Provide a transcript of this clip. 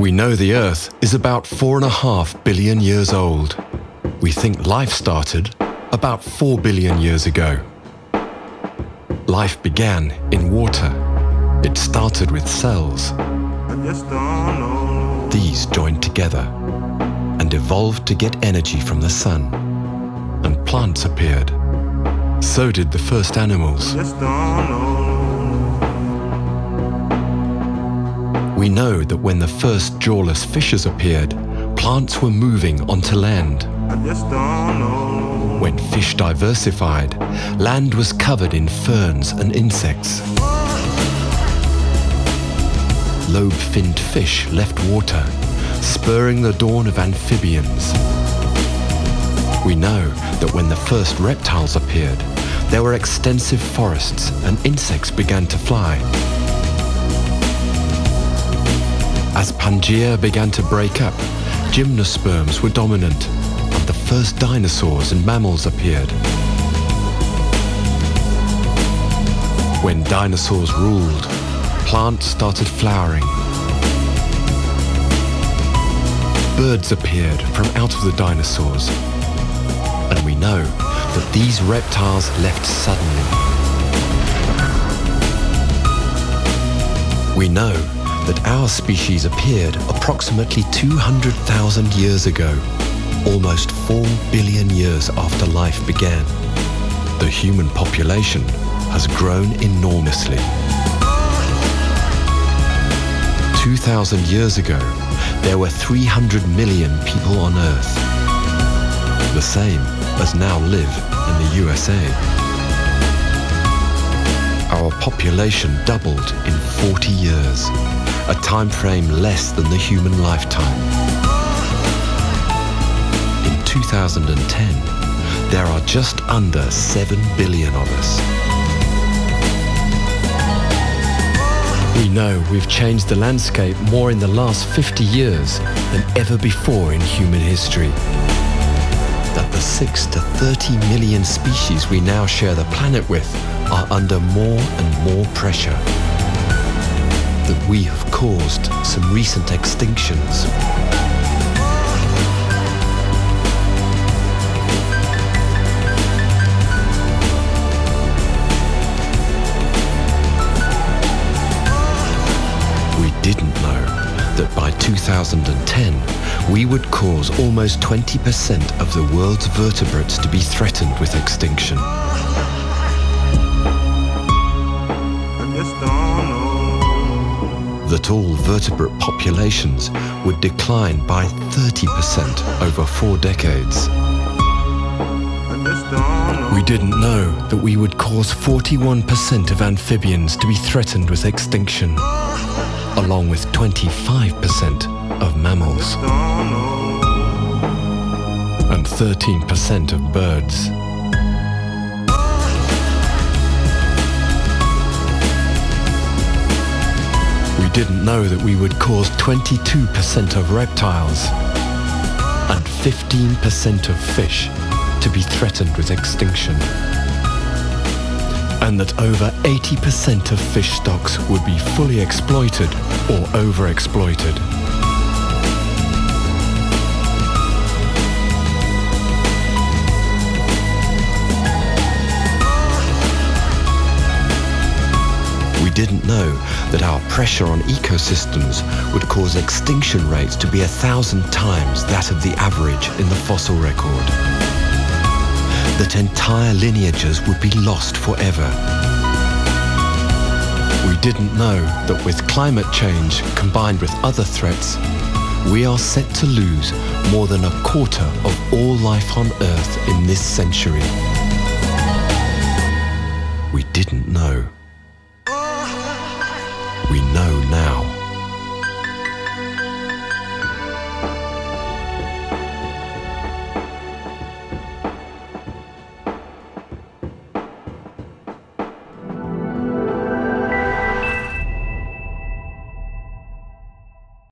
We know the Earth is about four and a half billion years old. We think life started about four billion years ago. Life began in water. It started with cells. These joined together and evolved to get energy from the sun. And plants appeared. So did the first animals. We know that when the first jawless fishes appeared, plants were moving onto land. When fish diversified, land was covered in ferns and insects. Lobe-finned fish left water, spurring the dawn of amphibians. We know that when the first reptiles appeared, there were extensive forests and insects began to fly. As Pangaea began to break up, gymnosperms were dominant and the first dinosaurs and mammals appeared. When dinosaurs ruled, plants started flowering. Birds appeared from out of the dinosaurs. And we know that these reptiles left suddenly. We know that our species appeared approximately 200,000 years ago, almost 4 billion years after life began. The human population has grown enormously. 2,000 years ago, there were 300 million people on Earth. The same as now live in the USA. Our population doubled in 40 years a time frame less than the human lifetime. In 2010, there are just under 7 billion of us. We know we've changed the landscape more in the last 50 years than ever before in human history. That the 6 to 30 million species we now share the planet with are under more and more pressure that we have caused some recent extinctions. We didn't know that by 2010 we would cause almost 20% of the world's vertebrates to be threatened with extinction. That all vertebrate populations would decline by 30% over four decades. We didn't know that we would cause 41% of amphibians to be threatened with extinction, along with 25% of mammals and 13% of birds. Didn't know that we would cause 22% of reptiles and 15% of fish to be threatened with extinction. And that over 80% of fish stocks would be fully exploited or overexploited. Pressure on ecosystems would cause extinction rates to be a thousand times that of the average in the fossil record. That entire lineages would be lost forever. We didn't know that with climate change combined with other threats, we are set to lose more than a quarter of all life on Earth in this century. We didn't know.